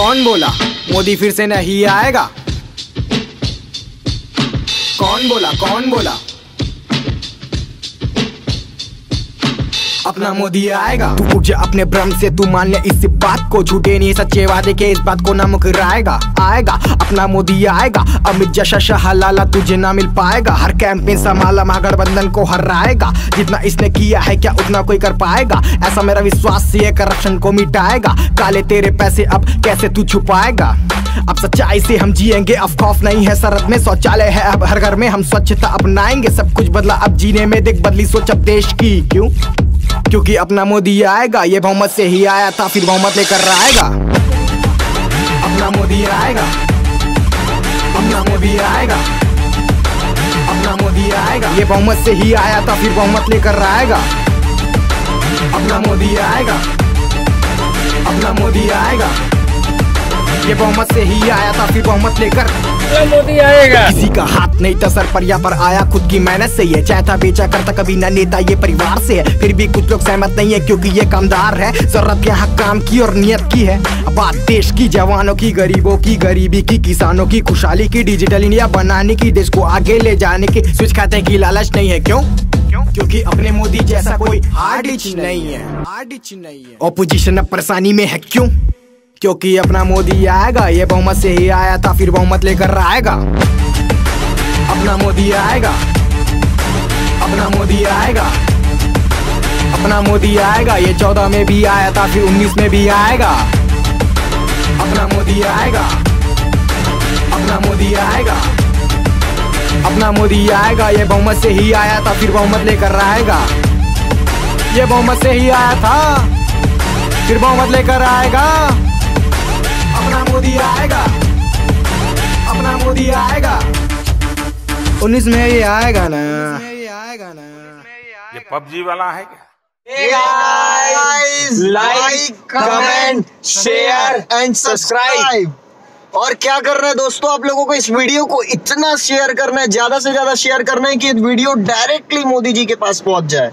कौन बोला? मोदी फिर से नहीं आएगा। कौन बोला? कौन बोला? अपना मोदी आएगा। तू उठ जा अपने भ्रम से, तू मान ले इस बात को झूठे नहीं, सच्चे वादे के इस बात को ना मुकराएगा आएगा, अपना मोदी आएगा। अमित जैसा शहलाला तुझे ना मिल पाएगा। हर कैंपेन संभाला महागठबंधन को हराएगा। जितना इसने किया है, क्या उतना कोई कर पाएगा? ऐसा मेरा विश्वास ये करप्शन को मिटाएगा। काले तेरे पैसे अब कैसे तू छुपाएगा? अब सच्चाई से हम जिएँगे अब खौफ नहीं है सरहद में। शौचालय है अब हर घर में, हम स्वच्छता अपनाएँगे। सब कुछ बदला, अब जीने में देख, बदली सोच अब देश की। क्यों? क्योंकि अपना मोदी आएगा, ये बहुमत से ही आया था, फिर बहुमत लेकर आएगा। अपना मोदी आएगा। अपना मोदी आएगा। अपना मोदी आएगा। ये बहुमत से ही आया था, फिर बहुमत लेकर आएगा। अपना मोदी आएगा। अपना मोदी आएगा। ये बहुमत से ही आया था फिर बहुमत लेकर मोदी आएगा। किसी का हाथ नहीं था सर पर यहाँ पर आया खुद की मेहनत से ये। चाहता बेचा करता कभी ना नेता ये परिवार से है। फिर भी कुछ लोग सहमत नहीं है क्योंकि ये कामदार है। ज़रूरत यहाँ काम की और नियत की है। बात देश की जवानों की गरीबों की गरीबी की किसानों की खुशहाली की डिजिटल इंडिया बनाने की देश को आगे ले जाने की। स्विच खाते की लालच नहीं है। क्यों? क्यों क्योंकि अपने मोदी जैसा कोई हार्ड नहीं है। हार्ड नहीं है। ओपोजिशन अब परेशानी में है क्यों? क्योंकि अपना मोदी आएगा, ये बहुमत से ही आया था, फिर बहुमत लेकर आएगा। अपना मोदी आएगा, अपना मोदी आएगा, अपना मोदी आएगा, ये चौदह में भी आया था, फिर उन्नीस में भी आएगा। अपना मोदी आएगा, अपना मोदी आएगा, अपना मोदी आएगा, ये बहुमत से ही आया था, फिर बहुमत लेकर आएगा। ये बहुमत से ही आया था, फिर बहुमत लेकर आएगा। मोदी आएगा। उन्नीस में ये आएगा ना। ये आएगा ना ये पबजी वाला है क्या? Like comment share and subscribe और क्या करना है दोस्तों? आप लोगों को इस वीडियो को इतना शेयर करना है ज़्यादा से ज़्यादा शेयर करना है कि वीडियो डायरेक्टली मोदी जी के पास पहुँच जाए।